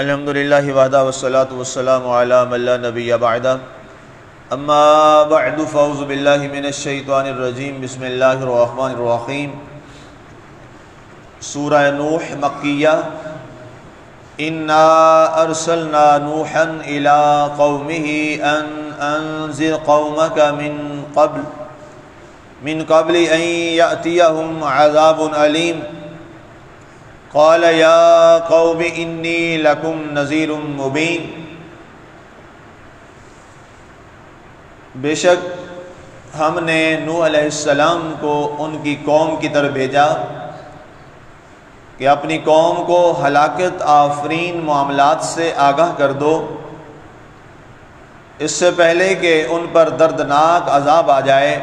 अल्हम्दुलिल्लाहि वहदा वस्सलातु वस्सलामु अला मल्ला नबिय्य बअदा अम्मा बअदु फ़ऊज़ु बिल्लाहि मिनश शैतानिर रजीम बिस्मिल्लाहिर रहमानिर रहीम सूरह नूह मक्किया इन्ना अरसलना नूहन इला कौमिही अन अनज़िर कौमक मिन क़ब्ल मिन क़ब्ल अन यअतियहुम अज़ाबुन अलीम क़ाल या कौम इन्नी लकुम नज़ीरुम मुबीन बेशक हमने नूह अलैहिस्सलाम को उनकी कौम की तरफ़ भेजा कि अपनी कौम को हलाकत आफरीन मामलात से आगाह कर दो। इससे पहले कि उन पर दर्दनाक अजाब आ जाए।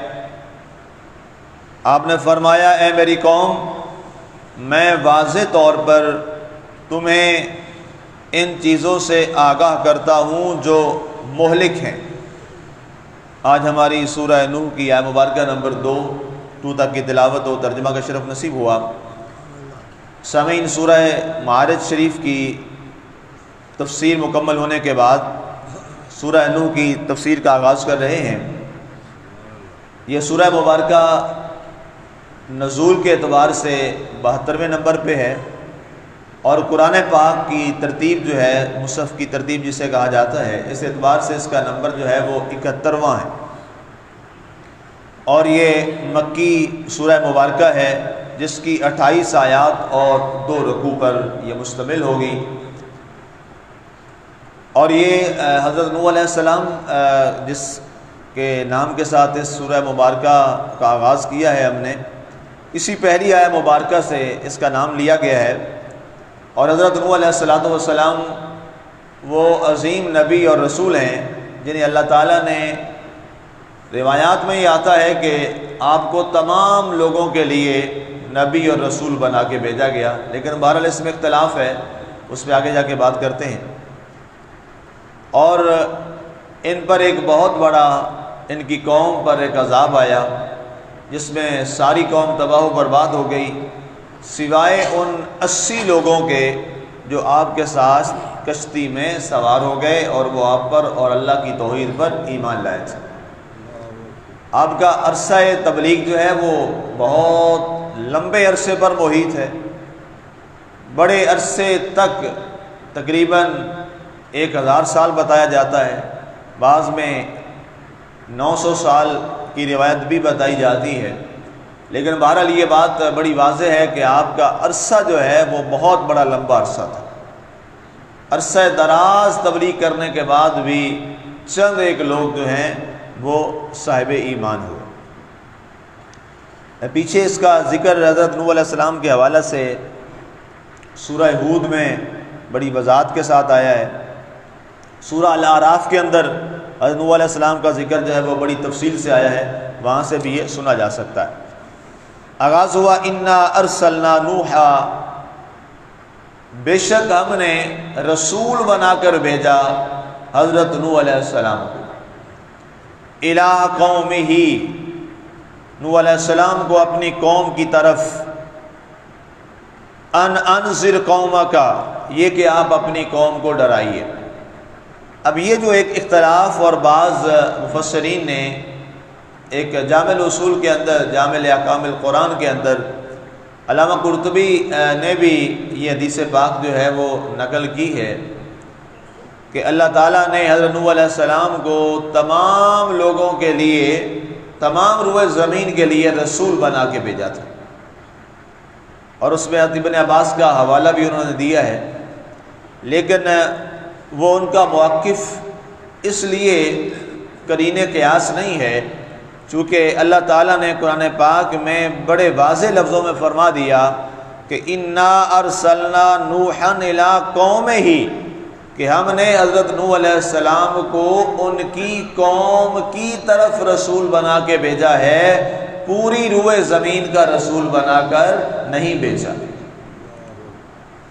आपने फरमाया, ए मेरी कौम मैं वाज तौर पर तुम्हें इन चीज़ों से आगाह करता हूँ जो मोहलिक हैं। आज हमारी सूरह नूह की आय मुबारक नंबर दो टू तक की तिलावत और तर्जमा का शरफ नसीब हुआ। समीन सूरह मारज शरीफ की तफसीर मुकम्मल होने के बाद सूरह नूह की तफसीर का आगाज़ कर रहे हैं। यह सूरह मुबारक नज़ूल के अतबार से बहत्तरवें नंबर पे है और कुरान पाक की तरतीब जो है मुसफ़ की तरतीब जिसे कहा जाता है, इस एतबार से इसका नंबर जो है वो इकहत्तरवां है। और ये मक्की सूरह मुबारक है, जिसकी अट्ठाईस आयात और दो रकू पर यह मुश्तमिल होगी। और ये हज़रत नू सलाम जिस के नाम के साथ इस सूरह मुबारक का आगाज़ किया है हमने इसी पहली आय मुबारक से इसका नाम लिया गया है। और हज़रत नू वो अज़ीम नबी और रसूल हैं, जिन्हें अल्लाह ताला ने रिवायात में ही आता है कि आपको तमाम लोगों के लिए नबी और रसूल बना के भेजा गया। लेकिन बहरहाल इसमें इख्तलाफ है, उस पर आगे जाके बात करते हैं। और इन पर एक बहुत बड़ा, इनकी कौम पर एक अजाब आया। जिसमें सारी कौम तबाह बर्बाद हो गई, सिवाय उन अस्सी लोगों के जो आपके साथ कश्ती में सवार हो गए और वो आप पर और अल्लाह की तोहहीद पर ईमान लाए थे। आपका अरसा तबलीग जो है वो बहुत लंबे अरसे पर मोहित है। बड़े अरसे तक तकरीबन एक हज़ार साल बताया जाता है। बाज़ में 900 साल की रिवायत भी बताई जाती है। लेकिन बहरहाल ये बात बड़ी वाज है कि आपका अरसा जो है, वो बहुत बड़ा लंबा अरसा था। अरसा दराज तबलीग करने के बाद भी चंद एक लोग जो हैं, वो साहिब ईमान हुए। पीछे इसका ज़िक्र हज़रत नूसम के हवाले से सूरह हूद में बड़ी वजात के साथ आया है। सूरह अल आराफ के अंदर हज़रत का ज़िक्र जो है वो बड़ी तफसील से आया है, वहाँ से भी ये सुना जा सकता है। आगाज़ हुआ, इन्ना अरसलना नूहा। बेशक हमने रसूल बनाकर भेजा हज़रत नू सलाम को। इला कौम ही नू सलाम को अपनी कौम की तरफ़, अन अनजिर कौम का ये कि आप अपनी कौम को डराइए। अब ये जो एक इख्तलाफ और बाज़ मुफसरीन ने एक जामिल उसूल के अंदर, जामिल अकामिल कुरान के अंदर, अलामा कुर्तबी ने भी ये हदीस पाक जो है वो नकल की है कि अल्लाह ताला ने हज़रत सलाम को तमाम लोगों के लिए, तमाम रुए ज़मीन के लिए रसूल बना के भेजा था। और उसमें अतिबन अब्बास का हवाला भी उन्होंने दिया है। लेकिन वो उनका मौक़ इसलिए करीन क्यास नहीं है, चूँकि अल्लाह ताला ने कुरान पाक में बड़े वाज लफ्ज़ों में फरमा दिया कि इन्ना अरसलना नूहन इला कौम ही कि हमने हज़रत नू सलाम को उनकी कौम की तरफ़ रसूल बना के भेजा है, पूरी रुए ज़मीन का रसूल बनाकर नहीं भेजा।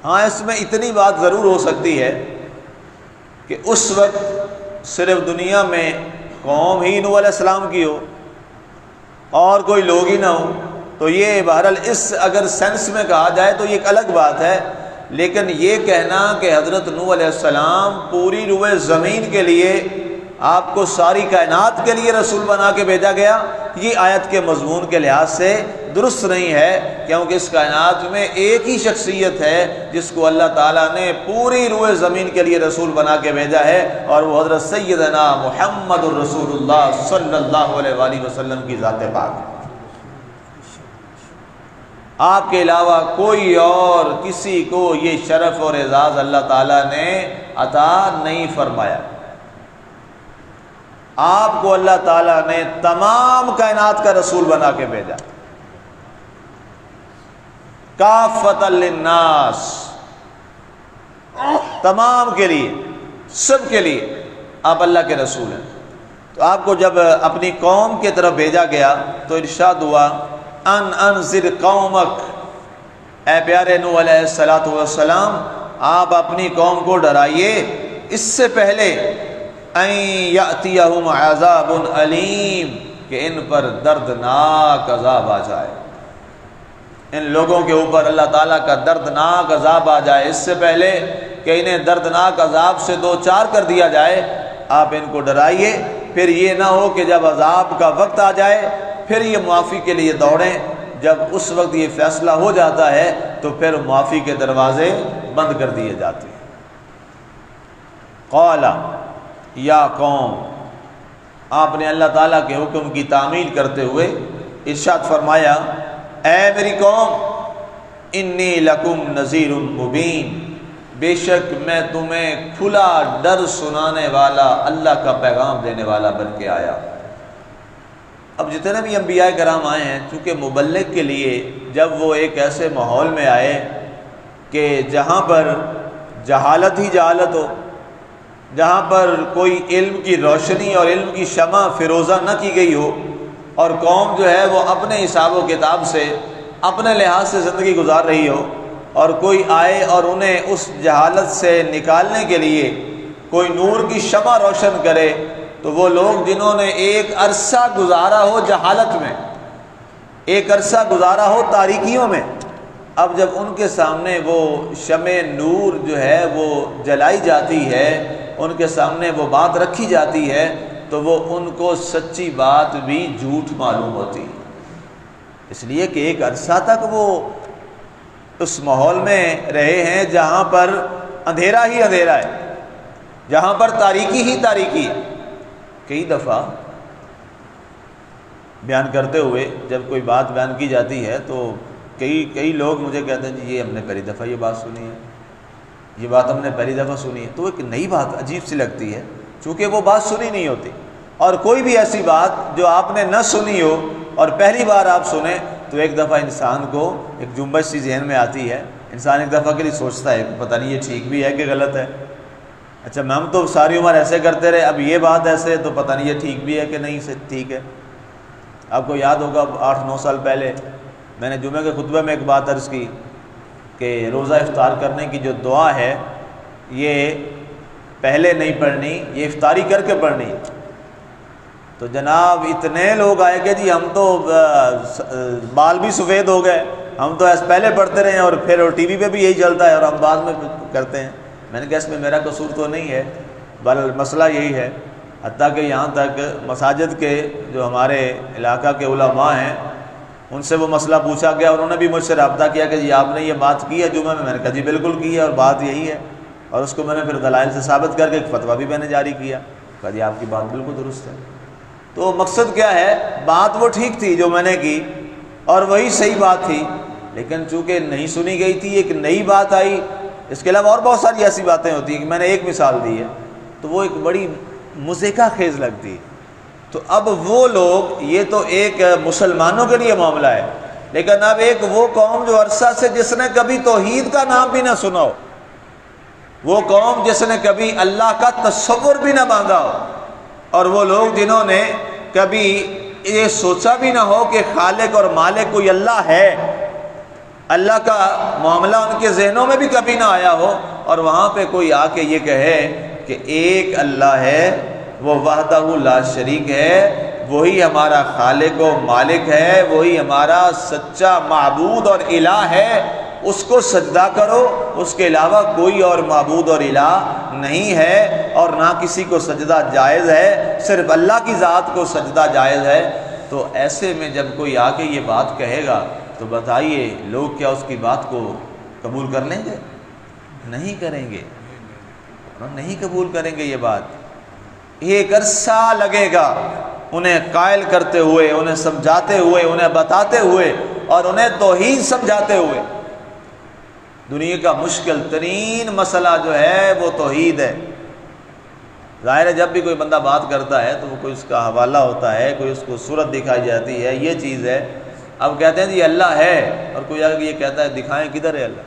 हाँ इसमें इतनी बात ज़रूर हो सकती है कि उस वक्त सिर्फ़ दुनिया में कौम ही नू सलाम की हो और कोई लोग ही ना हो तो ये बहरहाल इस अगर सेंस में कहा जाए तो ये एक अलग बात है। लेकिन ये कहना कि हज़रत नू सलाम पूरी रुए ज़मीन के लिए, आपको सारी कायनात के लिए रसूल बना के भेजा गया, ये आयत के मजमून के लिहाज से दुरुस्त नहीं है, क्योंकि इस कायनात में एक ही शख्सियत है, जिसको अल्लाह ताला ने पूरी रुए ज़मीन के लिए रसूल बना के भेजा है, और वो हज़रत सैदना मोहम्मद रसूलुल्लाह सल्लल्लाहु अलैहि वसल्लम की ज़ात पाक। आपके अलावा कोई और किसी को ये शरफ़ और एजाज़ अल्लाह ताला ने अता नहीं फरमाया। आपको अल्लाह ताला ने तमाम कायनात का रसूल बना के भेजा। काफतलनास तमाम के लिए, सब के लिए आप अल्लाह के रसूल हैं। तो आपको जब अपनी कौम की तरफ़ भेजा गया तो इर्शाद हुआ, अन अनजिर कौमक। ए प्यारे सलाम आप अपनी कौम को डराइए। इससे पहले आज़ाबुन अलीम, कि इन पर दर्दनाक अजाब आ जाए। इन लोगों के ऊपर अल्लाह ताला का दर्दनाक अजाब आ जाए। इससे पहले कि इन्हें दर्दनाक अजाब से दो चार कर दिया जाए, आप इनको डराइए। फिर ये ना हो कि जब अजाब का वक्त आ जाए, फिर ये मुआफ़ी के लिए दौड़ें। जब उस वक्त ये फैसला हो जाता है तो फिर मुआफ़ी के दरवाज़े बंद कर दिए जाते हैं। कौला, या कौम, आपने अल्लाह ताला के हुक्म की तामील करते हुए इर्शाद फरमाया ए मेरी कौम, इन्नी लकुम नज़ीर मुबीन। बेशक मैं तुम्हें खुला डर सुनाने वाला, अल्लाह का पैगाम देने वाला बन के आया। अब जितने भी अम्बिया कराम आए हैं, चूँकि मुबलक के लिए जब वो एक ऐसे माहौल में आए कि जहाँ पर जहालत ही जहालत हो, जहाँ पर कोई इल्म की रोशनी और इल्म की शमा फिरोज़ा न की गई हो और कौम जो है वो अपने हिसाब व किताब से, अपने लिहाज से ज़िंदगी गुजार रही हो। और कोई आए और उन्हें उस जहालत से निकालने के लिए कोई नूर की शमा रोशन करे तो वो लोग जिन्होंने एक अरसा गुजारा हो जहालत में, एक अरसा गुजारा हो तारीकियों में, अब जब उनके सामने वो शम नूर जो है वो जलाई जाती है, उनके सामने वो बात रखी जाती है तो वो उनको सच्ची बात भी झूठ मालूम होती। इसलिए कि एक अरसा तक वो उस माहौल में रहे हैं जहाँ पर अंधेरा ही अंधेरा है, जहाँ पर तारीकी ही तारीकी है। कई दफ़ा बयान करते हुए जब कोई बात बयान की जाती है तो कई कई लोग मुझे कहते हैं, जी, ये हमने पहली दफ़ा ये बात सुनी है। ये बात हमने पहली दफ़ा सुनी है। तो एक नई बात अजीब सी लगती है। चूँकि वो बात सुनी नहीं होती। और कोई भी ऐसी बात जो आपने न सुनी हो और पहली बार आप सुने तो एक दफ़ा इंसान को एक जुम्बश सी जहन में आती है। इंसान एक दफ़ा के लिए सोचता है, पता नहीं ये ठीक भी है कि गलत है। अच्छा मैम तो सारी उम्र ऐसे करते रहे, अब ये बात ऐसे तो पता नहीं ये ठीक भी है कि नहीं ठीक है। आपको याद होगा आठ नौ साल पहले मैंने जुमे के खुतबे में एक बात अर्ज़ की कि रोज़ा इफ्तार करने की जो दुआ है, ये पहले नहीं पढ़नी, ये इफ्तारी करके पढ़नी। तो जनाब, इतने लोग आए कि जी, हम तो बाल भी सफ़ेद हो गए। हम तो ऐसे, पहले पढ़ते रहे और फिर, और टीवी पे भी यही चलता है और हम बाद में करते हैं। मैंने कहा, इसमें मेरा कसूर तो नहीं है, बल, मसला यही है। हती कि यहाँ तक, मसाजिद के जो हमारे इलाका के उलमा हैं, उनसे वो मसला पूछा गया। उन्होंने भी मुझसे रबता किया कि जी, आपने ये बात की है, जुमे में। मैंने कहा, जी, बिल्कुल की है और बात यही है। और उसको मैंने फिर दलाइल से साबित करके एक फतवा भी मैंने जारी किया। कहा जी, आपकी बात बिल्कुल दुरुस्त है। तो मकसद क्या है? बात वो ठीक थी जो मैंने की, और वही सही बात थी। लेकिन चूँकि नहीं सुनी गई थी, एक नई बात आई। इसके अलावा और बहुत सारी ऐसी बातें होती हैं कि मैंने एक मिसाल दी है तो वो एक बड़ी मुजिका खेज लगती तो अब वो लोग, ये तो एक मुसलमानों के लिए मामला है, लेकिन अब एक वो कौम जो अरसा से जिसने कभी तोहीद का नाम भी ना सुना हो वो कौम जिसने कभी अल्लाह का तस्वुर भी ना बांधा हो, और वो लोग जिन्होंने कभी ये सोचा भी ना हो कि खालिक और मालिक कोई अल्लाह है, अल्लाह का मामला उनके जहनों में भी कभी ना आया हो, और वहाँ पे कोई आके ये कहे कि एक अल्लाह है, वो ला शरीक है, वही हमारा खालिक व मालिक है, वही हमारा सच्चा मबूद और इला है उसको सजदा करो, उसके अलावा कोई और मबूद और इला नहीं है और ना किसी को सजदा जायज़ है, सिर्फ़ अल्लाह की ज़ात को सजदा जायज़ है। तो ऐसे में जब कोई आके ये बात कहेगा तो बताइए लोग क्या उसकी बात को कबूल कर लेंगे? नहीं करेंगे। नहीं कबूल करेंगे ये बात। एक अरसा लगेगा उन्हें कायल करते हुए, उन्हें समझाते हुए, उन्हें बताते हुए और उन्हें तोहीद समझाते हुए। दुनिया का मुश्किल तरीन मसला जो है, वो तोहीद है। ज़ाहिर है, जब भी कोई बंदा बात करता है तो वो कोई उसका हवाला होता है, कोई उसको सूरत दिखाई जाती है, ये चीज़ है। अब कहते हैं जी, अल्लाह है, और कोई अगर ये कहता है, दिखाएँ किधर है अल्लाह?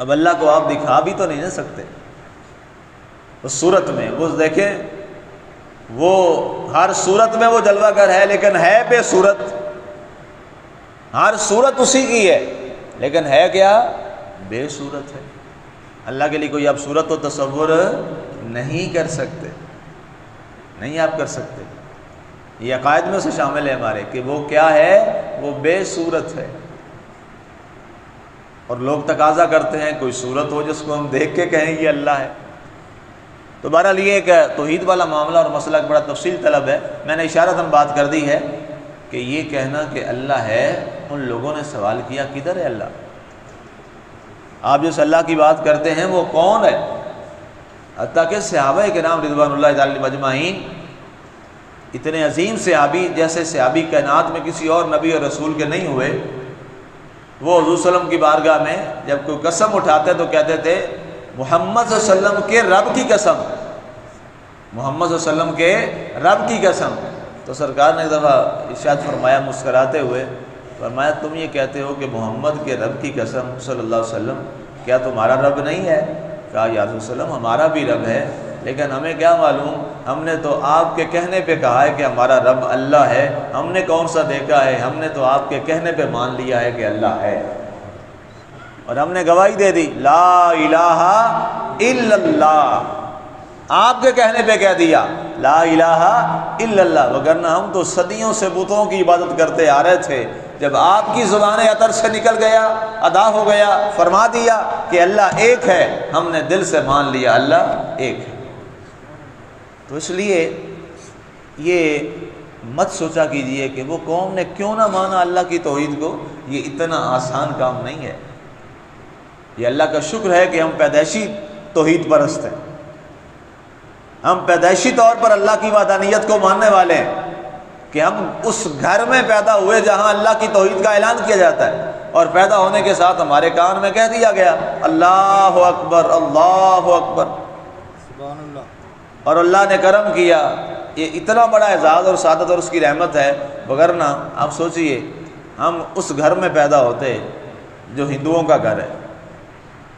अब अल्लाह को आप दिखा भी तो नहीं ना सकते। उस सूरत में, वो देखें, वो हर सूरत में वो जलवागर है, लेकिन है बेसूरत। हर सूरत उसी की है। लेकिन है क्या? बेसूरत है। अल्लाह के लिए कोई आप सूरत व तस्वुर नहीं कर सकते। नहीं आप कर सकते। ये अकायद में से शामिल है हमारे कि वो क्या है? वो बेसूरत है। और लोग तकाजा करते हैं, कोई सूरत हो जिसको हम देख के कहें ये अल्लाह है। तो बहरहाल ये एक तोहहीद वाला मामला और मसला बड़ा तफसील तलब है। मैंने इशारतन बात कर दी है। कि ये कहना कि अल्लाह है, उन लोगों ने सवाल किया, किधर है अल्लाह? आप जिस अल्लाह की बात करते हैं, वो कौन है? हती के सहाबा के नाम रिजवान मजमाइन इतने अजीम सहाबी जैसे सहाबी कैनात में किसी और नबी और रसूल के नहीं हुए। वो हजूसलम की बारगाह में जब कोई कसम उठाते तो कहते थे, मोहम्मद के रब की कसम, मोहम्मद के रब की कसम। तो सरकार ने एक दफ़ा इशाद फरमाया मुस्कराते हुए, फरमाया, तुम ये कहते हो कि मोहम्मद के रब की कसम सल्लल्लाहु अलैहि वसल्लम, क्या तुम्हारा रब नहीं है? कहा यासम हमारा भी रब है, लेकिन हमें क्या मालूम, हमने तो आपके कहने पे कहा है कि हमारा रब अल्लाह है, हमने कौन सा देखा है, हमने तो आपके कहने पे मान लिया है कि अल्लाह है। और हमने गवाही दे दी, ला इलाहा इल्लल्लाह। आपके कहने पे कह दिया, ला इलाहा इल्लल्लाह। वगरना हम तो सदियों से बुतों की इबादत करते आ रहे थे। जब आपकी ज़ुबान अतर से निकल गया, अदा हो गया, फरमा दिया कि अल्लाह एक है, हमने दिल से मान लिया, अल्लाह एक है। तो इसलिए ये मत सोचा कीजिए कि वो कौम ने क्यों ना माना अल्लाह की तोहहीद को। ये इतना आसान काम नहीं है। ये अल्लाह का शुक्र है कि हम पैदाइशी तोहहीद परस्त हैं। हम पैदाइशी तौर पर अल्लाह की वादानियत को मानने वाले हैं कि हम उस घर में पैदा हुए जहाँ अल्लाह की तोहहीद का ऐलान किया जाता है और पैदा होने के साथ हमारे कान में कह दिया गया अल्लाह अकबर अल्लाह अकबर। और अल्लाह ने करम किया। ये इतना बड़ा एजाज़ और सादत और उसकी रहमत है बगर ना आप सोचिए हम उस घर में पैदा होते जो हिंदुओं का घर है।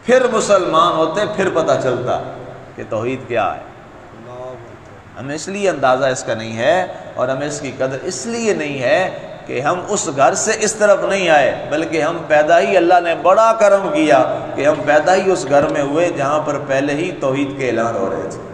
फिर मुसलमान होते फिर पता चलता कि तोहहीद क्या है। हमें इसलिए अंदाज़ा इसका नहीं है और हमें इसकी कदर इसलिए नहीं है कि हम उस घर से इस तरफ़ नहीं आए, बल्कि हम पैदा ही अल्लाह ने बड़ा करम किया कि हम पैदा ही उस घर में हुए जहाँ पर पहले ही तोहद के ऐलान हो रहे थे।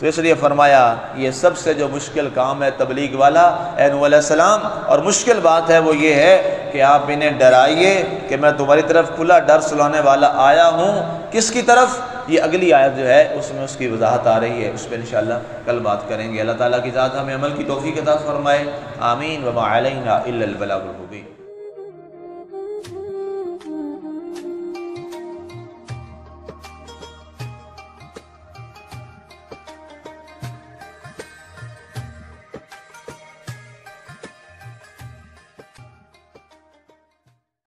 तो इसलिए फरमाया, ये सबसे जो मुश्किल काम है तबलीग वाला सलाम, और मुश्किल बात है वो ये है कि आप इन्हें डराइए कि मैं तुम्हारी तरफ़ खुला डर सुलाने वाला आया हूँ। किसकी तरफ़? ये अगली आयत जो है, उसमें उसकी वजाहत आ रही है। उस पर इन शाला कल बात करेंगे। अल्लाह ताली की ज़ात हमें अमल की तोफ़ी के फरमाए। आमीन। वमा अलैना